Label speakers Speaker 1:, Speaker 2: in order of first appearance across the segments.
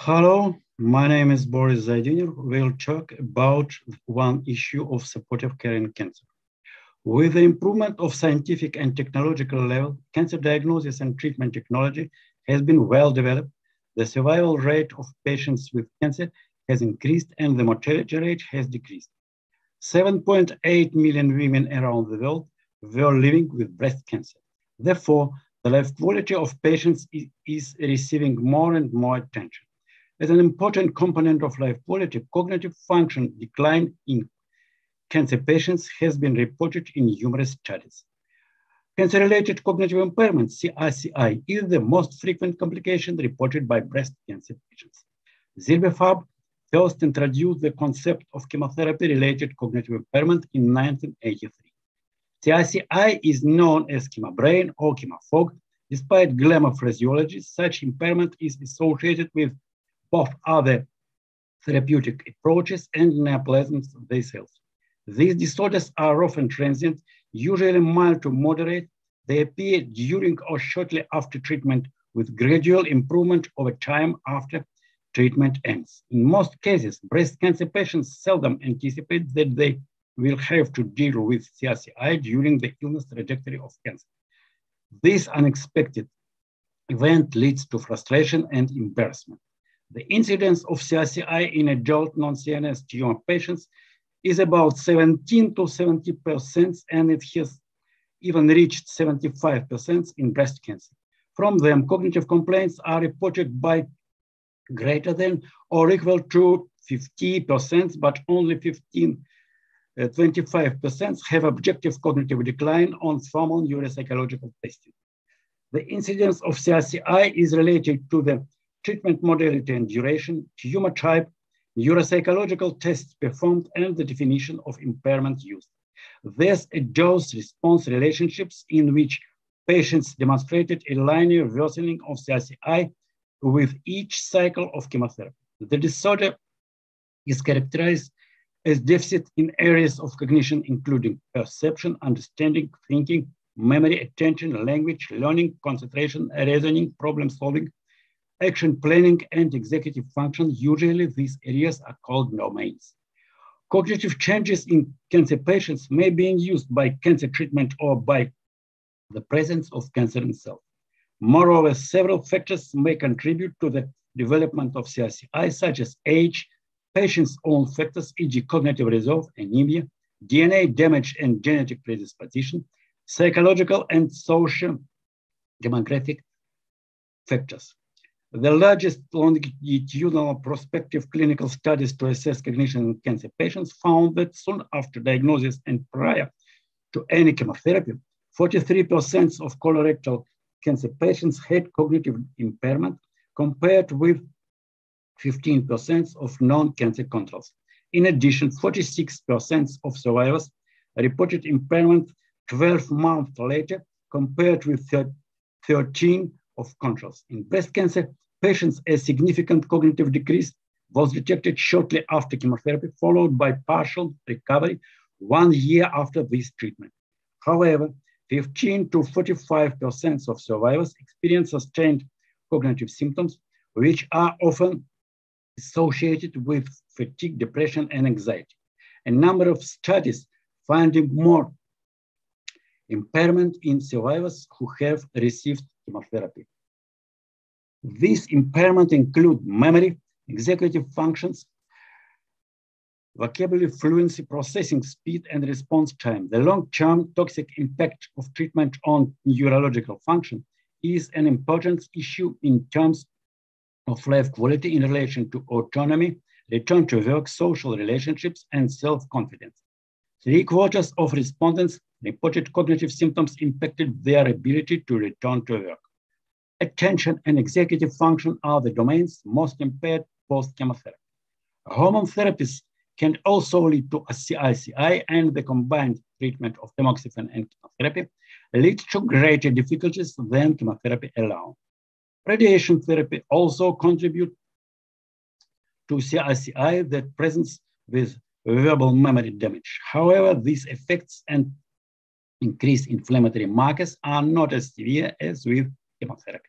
Speaker 1: Hello, my name is Boris Zaydiner. We'll talk about one issue of supportive care in cancer. With the improvement of scientific and technological level, cancer diagnosis and treatment technology has been well developed. The survival rate of patients with cancer has increased and the mortality rate has decreased. 7.8 million women around the world were living with breast cancer. Therefore, the life quality of patients is receiving more and more attention. As an important component of life quality, cognitive function decline in cancer patients has been reported in numerous studies. Cancer-related cognitive impairment, CRCI, is the most frequent complication reported by breast cancer patients. Silberfarb first introduced the concept of chemotherapy-related cognitive impairment in 1983. CRCI is known as chemobrain or chemofog. Despite glamour phraseology, such impairment is associated with both other therapeutic approaches and neoplasms themselves. These disorders are often transient, usually mild to moderate. They appear during or shortly after treatment with gradual improvement over time after treatment ends. In most cases, breast cancer patients seldom anticipate that they will have to deal with CRCI during the illness trajectory of cancer. This unexpected event leads to frustration and embarrassment. The incidence of CRCI in adult non-CNS tumor patients is about 17 to 70%, and it has even reached 75% in breast cancer. From them, cognitive complaints are reported by greater than or equal to 50%, but only 15, uh, 25% have objective cognitive decline on formal neuropsychological testing. The incidence of CRCI is related to the treatment modality and duration, tumor type, neuropsychological tests performed, and the definition of impairment used. There's a dose-response relationships in which patients demonstrated a linear worsening of CRCI with each cycle of chemotherapy. The disorder is characterized as deficit in areas of cognition, including perception, understanding, thinking, memory, attention, language, learning, concentration, reasoning, problem solving, action planning, and executive function. Usually these areas are called domains. Cognitive changes in cancer patients may be induced by cancer treatment or by the presence of cancer itself. Moreover, several factors may contribute to the development of CRCI, such as age, patient's own factors, e.g. cognitive reserve, anemia, DNA damage and genetic predisposition, psychological and social demographic factors. The largest longitudinal prospective clinical studies to assess cognition in cancer patients found that soon after diagnosis and prior to any chemotherapy, 43% of colorectal cancer patients had cognitive impairment compared with 15% of non-cancer controls. In addition, 46% of survivors reported impairment 12 months later compared with 13 of controls. In breast cancer, patients a significant cognitive decrease was detected shortly after chemotherapy, followed by partial recovery one year after this treatment. However, 15 to 45% of survivors experience sustained cognitive symptoms, which are often associated with fatigue, depression, and anxiety. A number of studies finding more impairment in survivors who have received chemotherapy. These impairment include memory, executive functions, vocabulary fluency, processing speed, and response time. The long-term toxic impact of treatment on neurological function is an important issue in terms of life quality in relation to autonomy, return to work, social relationships, and self-confidence. Three quarters of respondents reported cognitive symptoms impacted their ability to return to work. Attention and executive function are the domains most impaired post-chemotherapy. Hormone therapies can also lead to a CRCI and the combined treatment of tamoxifen and chemotherapy leads to greater difficulties than chemotherapy alone. Radiation therapy also contributes to CRCI that presents with verbal memory damage. However, these effects and increased inflammatory markers are not as severe as with chemotherapy.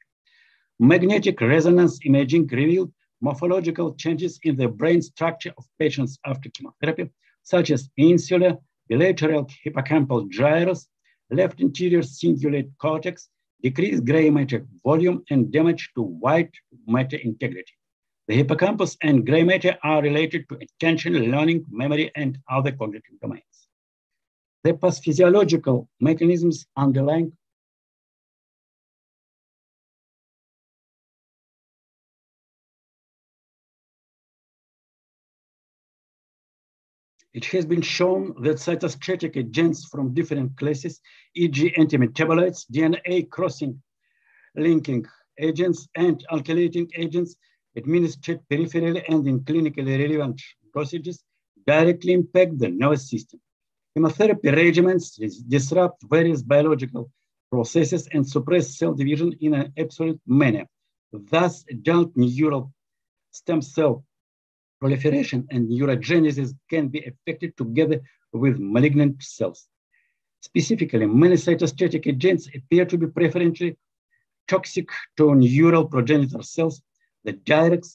Speaker 1: Magnetic resonance imaging revealed morphological changes in the brain structure of patients after chemotherapy, such as insular, bilateral hippocampal gyrus, left anterior cingulate cortex, decreased gray matter volume, and damage to white matter integrity. The hippocampus and gray matter are related to attention, learning, memory, and other cognitive domains. The pathophysiological mechanisms underlying It has been shown that cytostatic agents from different classes, e.g. antimetabolites, DNA crossing linking agents, and alkylating agents administered peripherally and in clinically relevant dosages directly impact the nervous system. Chemotherapy regimens disrupt various biological processes and suppress cell division in an absolute manner. Thus, adult neural stem cell proliferation and neurogenesis can be affected together with malignant cells. Specifically, many cytostatic agents appear to be preferentially toxic to neural progenitor cells, the direct,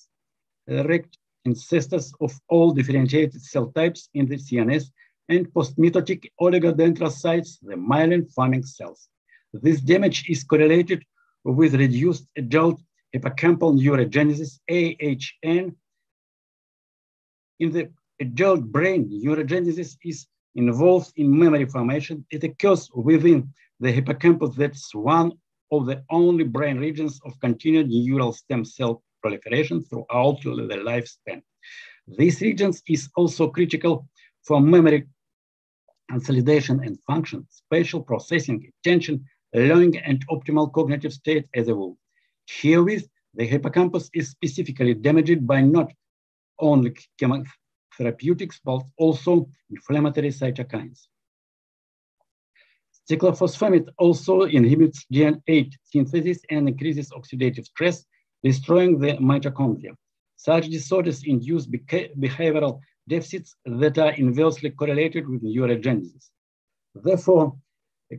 Speaker 1: direct ancestors of all differentiated cell types in the CNS and post-mitotic oligodendrocytes, the myelin forming cells. This damage is correlated with reduced adult hippocampal neurogenesis, AHN, in the adult brain, neurogenesis is involved in memory formation. It occurs within the hippocampus. That's one of the only brain regions of continued neural stem cell proliferation throughout the lifespan. This region is also critical for memory consolidation and function, spatial processing, attention, learning, and optimal cognitive state as a whole. Herewith, the hippocampus is specifically damaged by not only chemotherapeutics, but also inflammatory cytokines. Cyclophosphamide also inhibits DNA synthesis and increases oxidative stress, destroying the mitochondria. Such disorders induce behavioral deficits that are inversely correlated with neurogenesis. Therefore,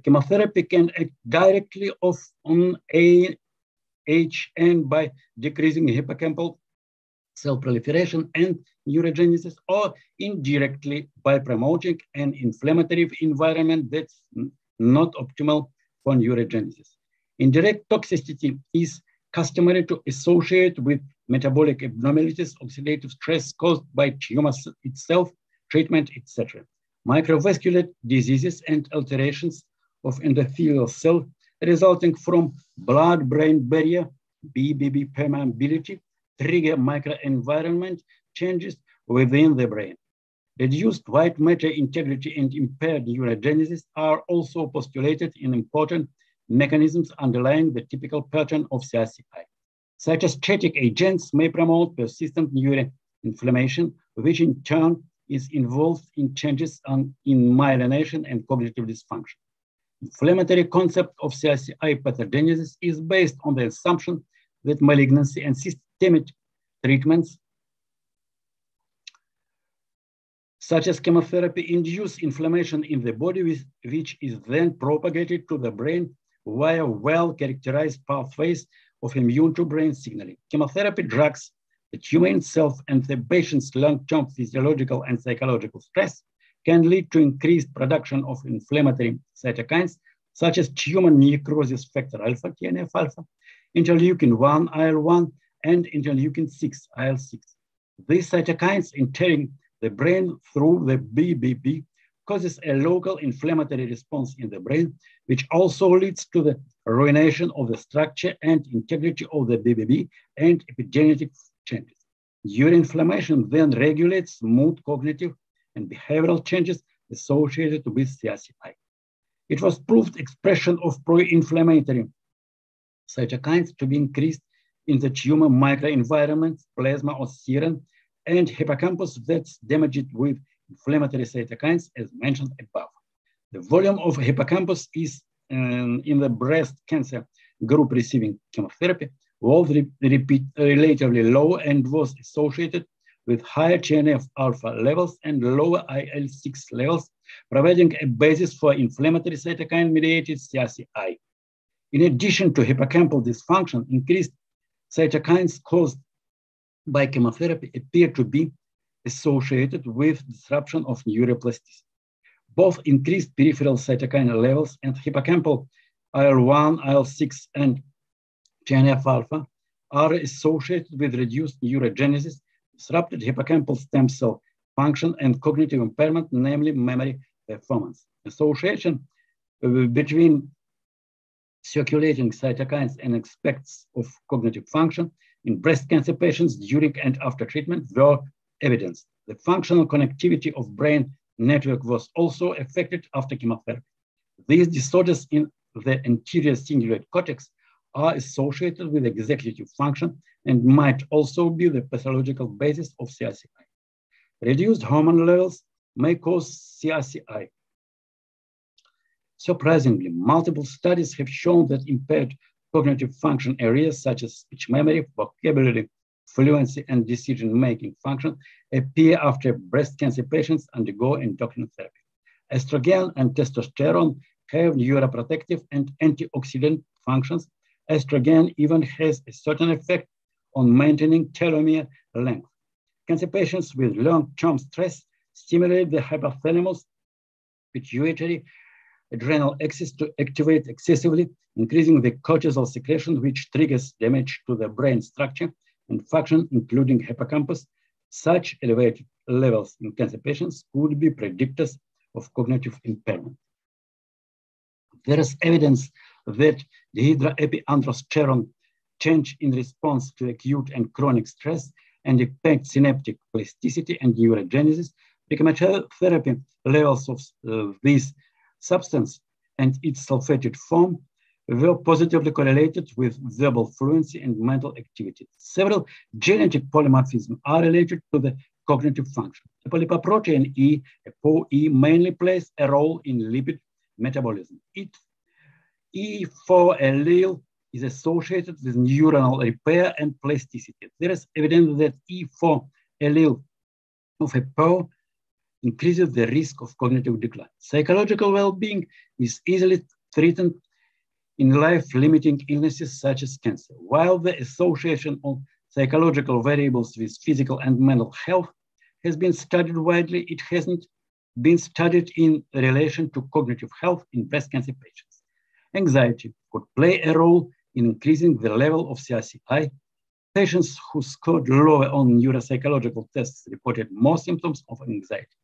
Speaker 1: chemotherapy can act directly off on AHN by decreasing hippocampal cell proliferation and neurogenesis, or indirectly by promoting an inflammatory environment that's not optimal for neurogenesis. Indirect toxicity is customary to associate with metabolic abnormalities, oxidative stress caused by tumor itself, treatment, etc. Microvascular diseases and alterations of endothelial cell resulting from blood-brain barrier, BBB permeability, trigger microenvironment changes within the brain. Reduced white matter integrity and impaired neurogenesis are also postulated in important mechanisms underlying the typical pattern of CRCI. Cytostatic agents may promote persistent neuroinflammation, which in turn is involved in changes on, in myelination and cognitive dysfunction. Inflammatory concept of CRCI pathogenesis is based on the assumption that malignancy and systemic treatments such as chemotherapy induce inflammation in the body, with, which is then propagated to the brain via well-characterized pathways of immune to brain signaling. Chemotherapy drugs the tumor itself and the patient's long-term physiological and psychological stress can lead to increased production of inflammatory cytokines, such as tumor necrosis factor alpha, TNF-alpha, interleukin-1, IL-1, and interleukin-6, IL-6. These cytokines entering the brain through the BBB causes a local inflammatory response in the brain, which also leads to the ruination of the structure and integrity of the BBB and epigenetic changes. Neuroinflammation then regulates mood, cognitive, and behavioral changes associated with CRCI. It was proved expression of pro-inflammatory cytokines to be increased in the tumor microenvironment, plasma or serum, and hippocampus that's damaged with inflammatory cytokines as mentioned above. The volume of hippocampus is um, in the breast cancer group receiving chemotherapy was re repeat, relatively low and was associated with higher TNF alpha levels and lower IL-6 levels, providing a basis for inflammatory cytokine mediated CRCI. In addition to hippocampal dysfunction, increased cytokines caused by chemotherapy appear to be associated with disruption of neuroplasticity. Both increased peripheral cytokine levels and hippocampal IL-1, IL-6, and TNF-alpha are associated with reduced neurogenesis, disrupted hippocampal stem cell function, and cognitive impairment, namely memory performance. Association uh, between circulating cytokines and aspects of cognitive function in breast cancer patients during and after treatment were evidenced. The functional connectivity of brain network was also affected after chemotherapy. These disorders in the anterior cingulate cortex are associated with executive function and might also be the pathological basis of CRCI. Reduced hormone levels may cause CRCI. Surprisingly, multiple studies have shown that impaired cognitive function areas such as speech memory, vocabulary, fluency, and decision-making function appear after breast cancer patients undergo endocrine therapy. Estrogen and testosterone have neuroprotective and antioxidant functions. Estrogen even has a certain effect on maintaining telomere length. Cancer patients with long-term stress stimulate the hypothalamus, pituitary, adrenal axis to activate excessively, increasing the cortisol secretion, which triggers damage to the brain structure and function, including hippocampus. Such elevated levels in cancer patients could be predictors of cognitive impairment. There is evidence that dehydroepiandrosterone change in response to acute and chronic stress and affect synaptic plasticity and neurogenesis. The chemotherapy levels of uh, this substance and its sulfated form were positively correlated with verbal fluency and mental activity. Several genetic polymorphisms are related to the cognitive function. The apolipoprotein E, ApoE, mainly plays a role in lipid metabolism. It E4 allele is associated with neuronal repair and plasticity. There is evidence that E4 allele of ApoE increases the risk of cognitive decline. Psychological well-being is easily threatened in life-limiting illnesses such as cancer. While the association of psychological variables with physical and mental health has been studied widely, it hasn't been studied in relation to cognitive health in breast cancer patients. Anxiety could play a role in increasing the level of CRCI. Patients who scored lower on neuropsychological tests reported more symptoms of anxiety.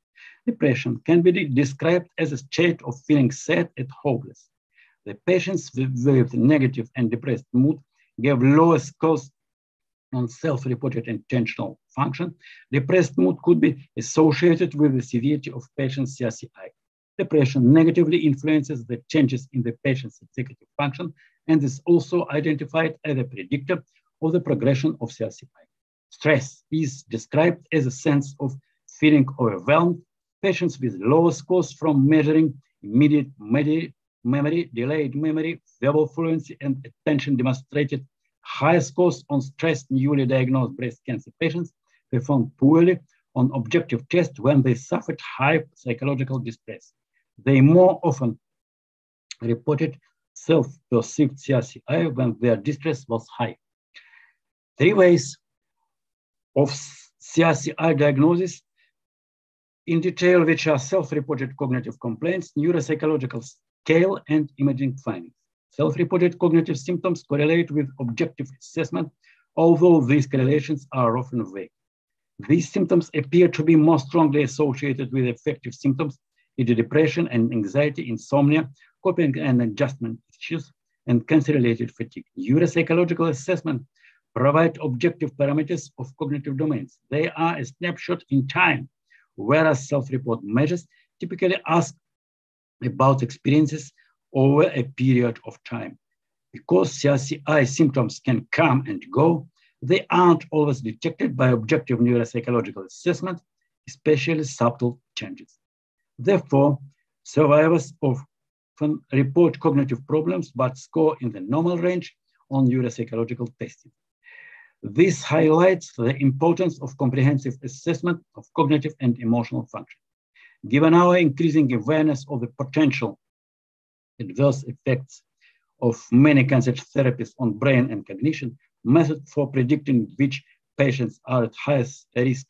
Speaker 1: Depression can be described as a state of feeling sad and hopeless. The patients with negative and depressed mood gave lower scores on self-reported attentional function. Depressed mood could be associated with the severity of patient's CRCI. Depression negatively influences the changes in the patient's executive function and is also identified as a predictor of the progression of CRCI. Stress is described as a sense of feeling overwhelmed. Patients with lower scores from measuring immediate memory, delayed memory, verbal fluency, and attention demonstrated high scores on stressed newly diagnosed breast cancer patients performed poorly on objective tests when they suffered high psychological distress. They more often reported self-perceived CRCI when their distress was high. Three ways of CRCI diagnosis in detail, which are self-reported cognitive complaints, neuropsychological scale, and imaging findings. Self-reported cognitive symptoms correlate with objective assessment, although these correlations are often vague. These symptoms appear to be more strongly associated with affective symptoms, e.g. depression and anxiety, insomnia, coping and adjustment issues, and cancer-related fatigue. Neuropsychological assessment provide objective parameters of cognitive domains. They are a snapshot in time, whereas self-report measures typically ask about experiences over a period of time. Because CRCI symptoms can come and go, they aren't always detected by objective neuropsychological assessment, especially subtle changes. Therefore, survivors often report cognitive problems but score in the normal range on neuropsychological testing. This highlights the importance of comprehensive assessment of cognitive and emotional function. Given our increasing awareness of the potential adverse effects of many cancer therapies on brain and cognition, methods for predicting which patients are at highest risk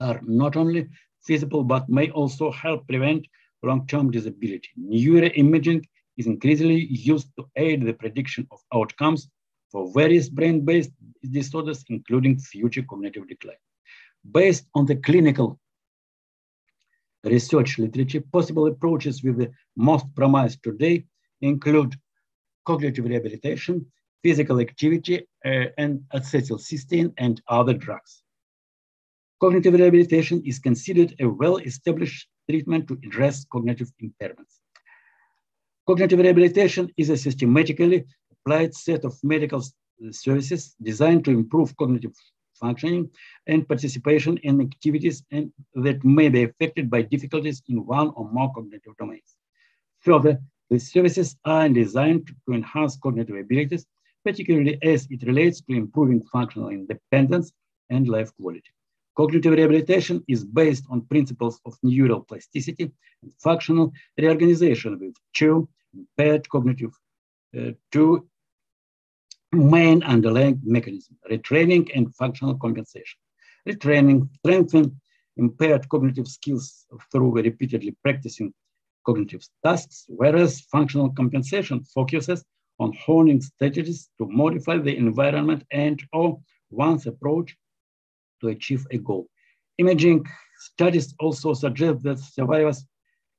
Speaker 1: are not only feasible, but may also help prevent long-term disability. Neuroimaging is increasingly used to aid the prediction of outcomes for various brain-based disorders, including future cognitive decline. Based on the clinical research literature, possible approaches with the most promise today include cognitive rehabilitation, physical activity, uh, and acetylcysteine and other drugs. Cognitive rehabilitation is considered a well-established treatment to address cognitive impairments. Cognitive rehabilitation is a systematically applied set of medical services designed to improve cognitive functioning and participation in activities and that may be affected by difficulties in one or more cognitive domains. Further, the services are designed to enhance cognitive abilities, particularly as it relates to improving functional independence and life quality. Cognitive rehabilitation is based on principles of neural plasticity and functional reorganization with two impaired cognitive, uh, two main underlying mechanism, retraining and functional compensation. Retraining strengthens impaired cognitive skills through repeatedly practicing cognitive tasks, whereas functional compensation focuses on honing strategies to modify the environment and or one's approach to achieve a goal. Imaging studies also suggest that survivors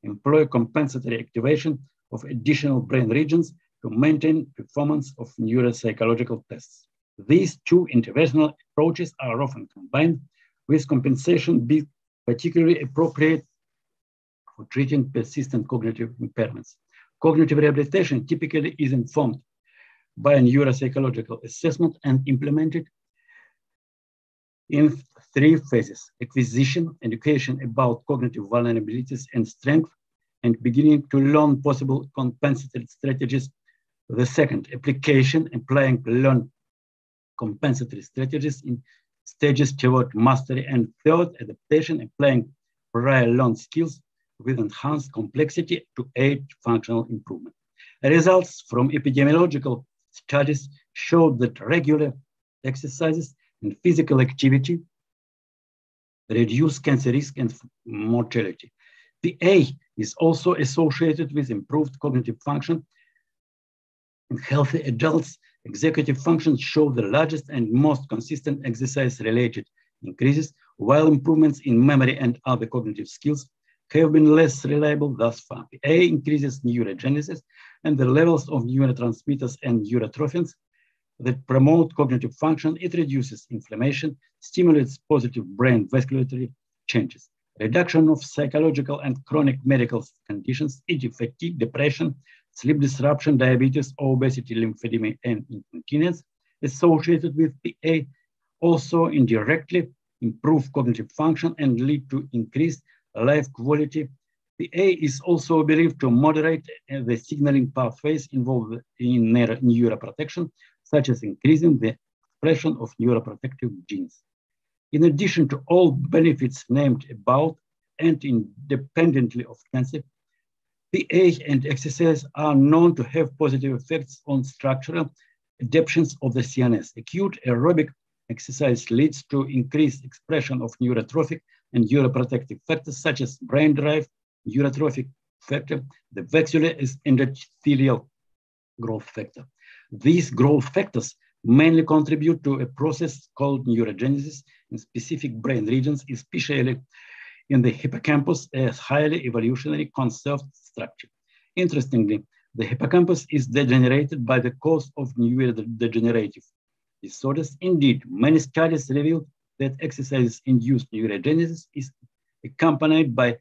Speaker 1: employ compensatory activation of additional brain regions to maintain performance of neuropsychological tests. These two interventional approaches are often combined with compensation being particularly appropriate for treating persistent cognitive impairments. Cognitive rehabilitation typically is informed by a neuropsychological assessment and implemented in three phases, acquisition, education about cognitive vulnerabilities and strength, and beginning to learn possible compensatory strategies. The second, application, applying learned compensatory strategies in stages toward mastery. And third, adaptation, applying prior learned skills with enhanced complexity to aid functional improvement. Results from epidemiological studies showed that regular exercises and physical activity reduce cancer risk and mortality. PA is also associated with improved cognitive function. In healthy adults, executive functions show the largest and most consistent exercise-related increases, while improvements in memory and other cognitive skills have been less reliable thus far. PA increases neurogenesis and the levels of neurotransmitters and neurotrophins that promote cognitive function, it reduces inflammation, stimulates positive brain vasculatory changes. Reduction of psychological and chronic medical conditions, e.g. fatigue, depression, sleep disruption, diabetes, obesity, lymphedema, and incontinence associated with PA also indirectly improve cognitive function and lead to increased life quality. PA is also believed to moderate the signaling pathways involved in neuroprotection, such as increasing the expression of neuroprotective genes. In addition to all benefits named about and independently of cancer, PA and exercise are known to have positive effects on structural adaptations of the CNS. Acute aerobic exercise leads to increased expression of neurotrophic and neuroprotective factors such as brain-derived neurotrophic factor, the vascular endothelial growth factor. These growth factors mainly contribute to a process called neurogenesis in specific brain regions, especially in the hippocampus, as highly evolutionary conserved structure. Interestingly, the hippocampus is degenerated by the cause of neurodegenerative disorders. Indeed, many studies reveal that exercise-induced neurogenesis is accompanied by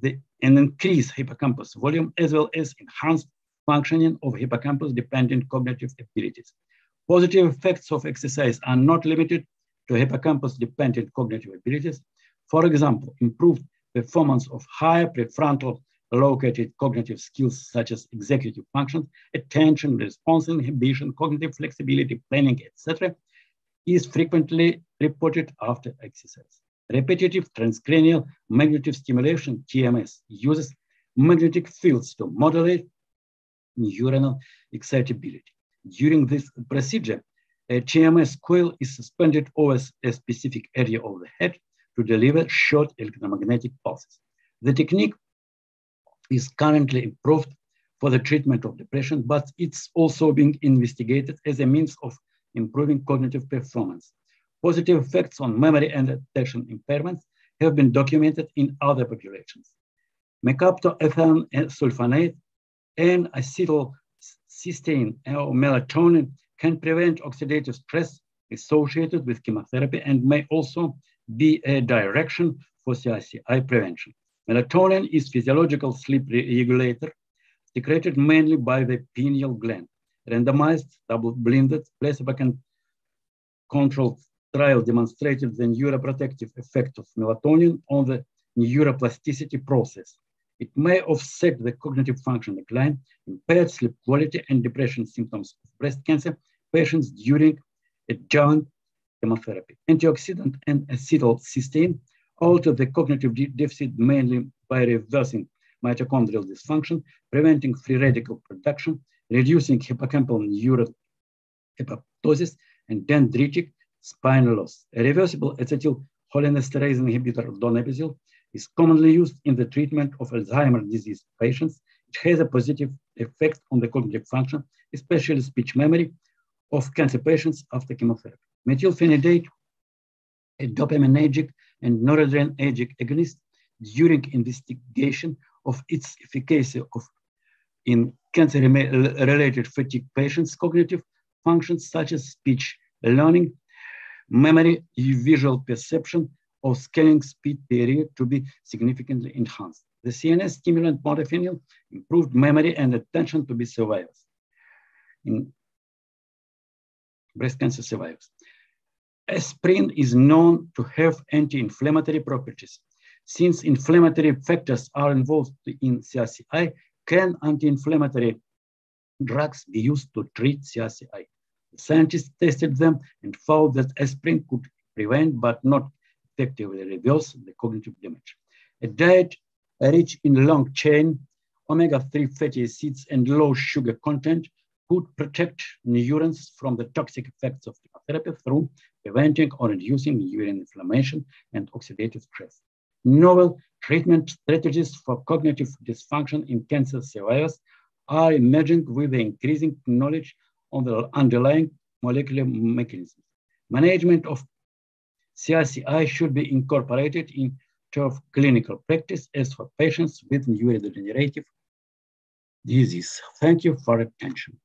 Speaker 1: the, an increased hippocampus volume as well as enhanced functioning of hippocampus-dependent cognitive abilities. Positive effects of exercise are not limited to hippocampus-dependent cognitive abilities. For example, improved performance of higher prefrontal located cognitive skills such as executive functions, attention, response inhibition, cognitive flexibility, planning, etc., is frequently reported after exercise. Repetitive transcranial magnetic stimulation, TMS, uses magnetic fields to modulate neuronal excitability. During this procedure, a TMS coil is suspended over a specific area of the head to deliver short electromagnetic pulses. The technique is currently improved for the treatment of depression, but it's also being investigated as a means of improving cognitive performance. Positive effects on memory and attention impairments have been documented in other populations. Mercaptoethane sulfonate and acetylcysteine or melatonin can prevent oxidative stress associated with chemotherapy and may also be a direction for CICI prevention. Melatonin is physiological sleep regulator secreted mainly by the pineal gland. Randomized, double-blinded, placebo-controlled trial demonstrated the neuroprotective effect of melatonin on the neuroplasticity process. It may offset the cognitive function decline, impaired sleep quality, and depression symptoms of breast cancer patients during adjuvant chemotherapy. Antioxidant and acetylcysteine alter the cognitive de deficit mainly by reversing mitochondrial dysfunction, preventing free radical production, reducing hippocampal neural apoptosis, and dendritic spinal loss. A reversible acetylcholinesterase inhibitor, donepezil, is commonly used in the treatment of Alzheimer's disease patients. It has a positive effect on the cognitive function, especially speech memory of cancer patients after chemotherapy. Methylphenidate, a dopaminergic and noradrenergic agonist, during investigation of its efficacy of in cancer-related fatigue patients' cognitive functions such as speech learning, memory, visual perception, or scanning speed period to be significantly enhanced. The CNS stimulant modafinil improved memory and attention to be survivors in breast cancer survivors. Aspirin is known to have anti-inflammatory properties. Since inflammatory factors are involved in CRCI, can anti-inflammatory drugs be used to treat CRCI? Scientists tested them and found that aspirin could prevent but not effectively reverse the cognitive damage. A diet rich in long chain omega-3 fatty acids and low sugar content could protect neurons from the toxic effects of chemotherapy through preventing or reducing urine inflammation and oxidative stress. Novel treatment strategies for cognitive dysfunction in cancer survivors are emerging with the increasing knowledge on the underlying molecular mechanisms. Management of CRCI should be incorporated into clinical practice as for patients with neurodegenerative disease. Thank you for attention.